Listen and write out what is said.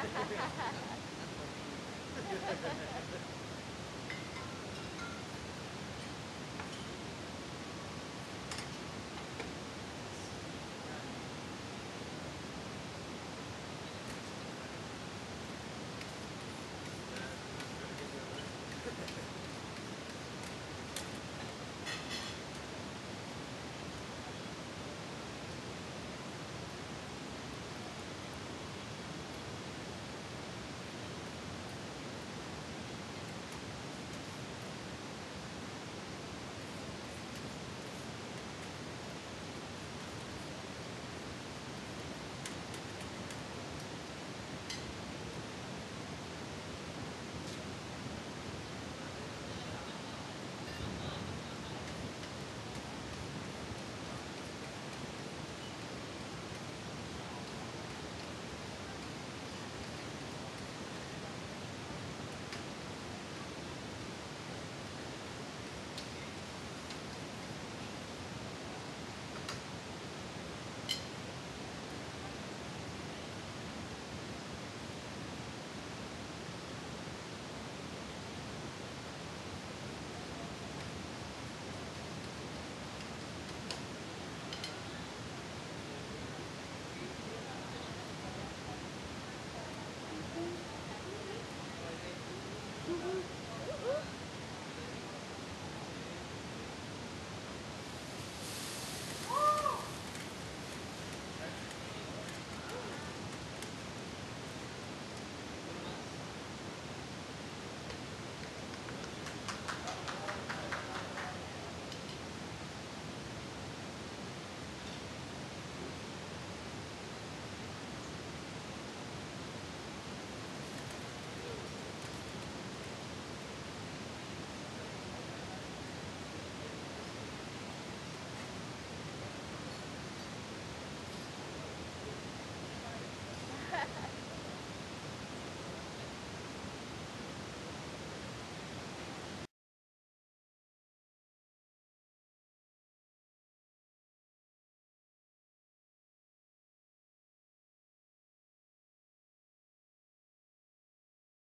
Ha, ha, ha, ha, ha.